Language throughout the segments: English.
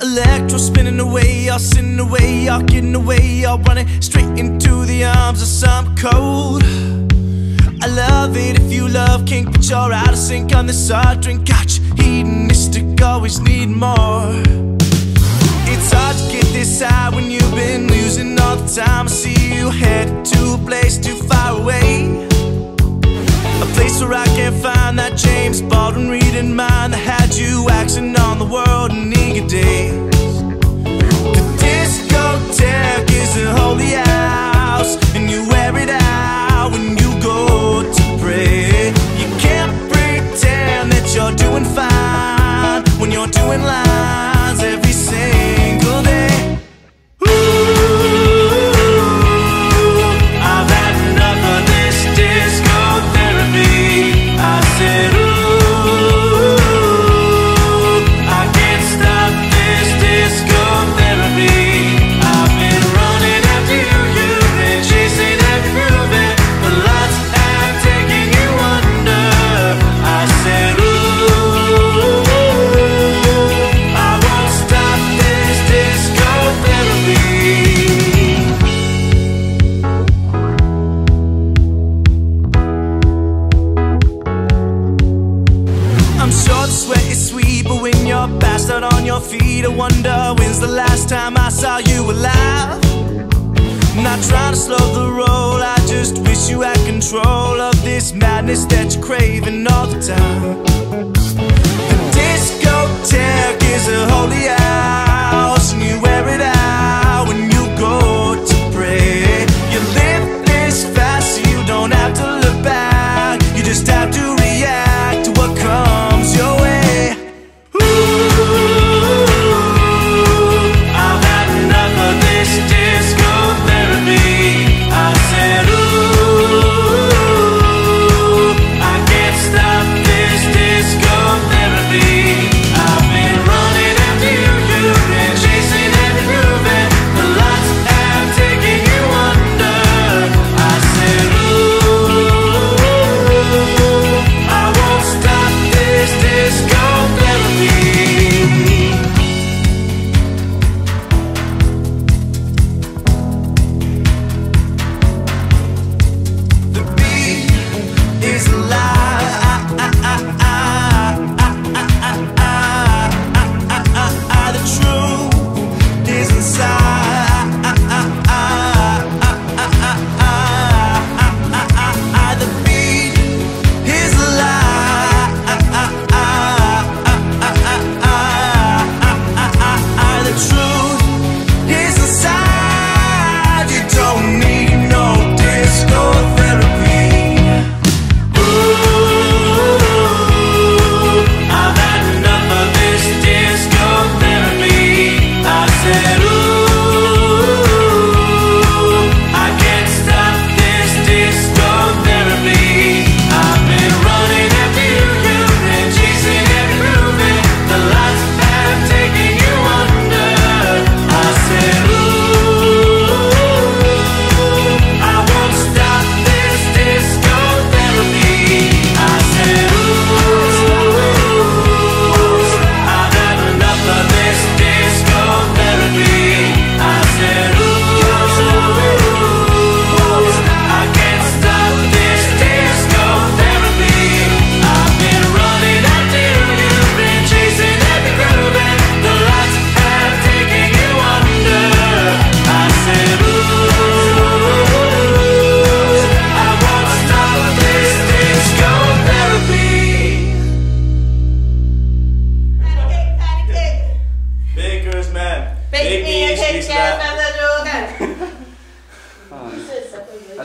Electro spinning away, all sitting away, all getting away, all running straight into the arms of some code. I love it if you love kink, but you're out of sync on this hard drink. Got you hedonistic, always need more. It's hard to get this high when you've been losing all the time. I see you headed to a place too far away. A place where I can't find that James Baldwin reading mind that had you waxing on the world in eager days. The discotheque is a holy house, and you wear it out when you go to pray. You can't pretend that you're doing fine when you're doing lines every single I'm sure the sweat is sweet, but when you're out on your feet, I wonder when's the last time I saw you alive. Not trying to slow the roll, I just wish you had control of this madness that you crave.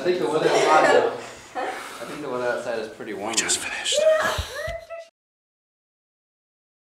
think the weather outside. I think the weather outside is pretty warm. We just